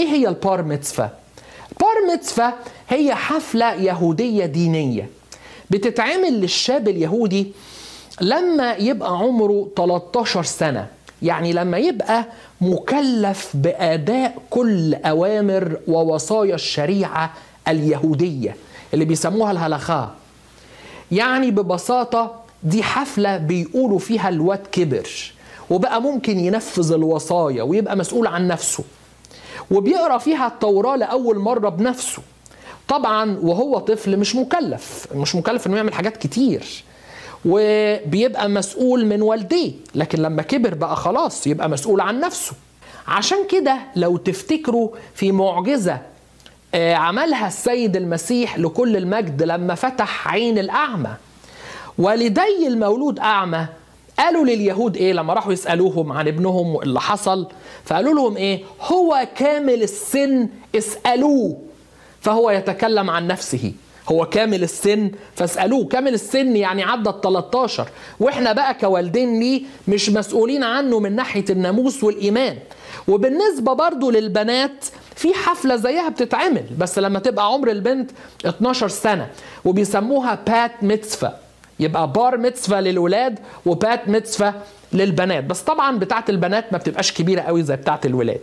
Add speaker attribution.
Speaker 1: إيه هي البار ميتسفا؟ البار ميتسفا هي حفلة يهودية دينية. بتتعمل للشاب اليهودي لما يبقى عمره 13 سنة. يعني لما يبقى مكلف بأداء كل أوامر ووصايا الشريعة اليهودية اللي بيسموها الهلخاء يعني ببساطة دي حفلة بيقولوا فيها الواد كبر وبقى ممكن ينفذ الوصايا ويبقى مسؤول عن نفسه. وبيقرأ فيها التوراة لأول مرة بنفسه. طبعا وهو طفل مش مكلف مش مكلف إنه يعمل حاجات كتير. وبيبقى مسؤول من والديه لكن لما كبر بقى خلاص يبقى مسؤول عن نفسه. عشان كده لو تفتكروا في معجزة عملها السيد المسيح لكل المجد لما فتح عين الأعمى. والدي المولود أعمى قالوا لليهود إيه؟ لما راحوا يسألوهم عن ابنهم واللي حصل فقالوا لهم إيه؟ هو كامل السن اسألوه فهو يتكلم عن نفسه. هو كامل السن فاسألوه. كامل السن يعني عدى ال 13 وإحنا بقى كوالدين ليه مش مسؤولين عنه من ناحية الناموس والإيمان. وبالنسبة برضو للبنات في حفلة زيها بتتعمل بس لما تبقى عمر البنت 12 سنة وبيسموها بات ميتسفا. يبقى بار ميتسفا للولاد وبات ميتسفا للبنات. بس طبعا بتاعت البنات ما بتبقاش كبيرة قوي زي بتاعت الولاد.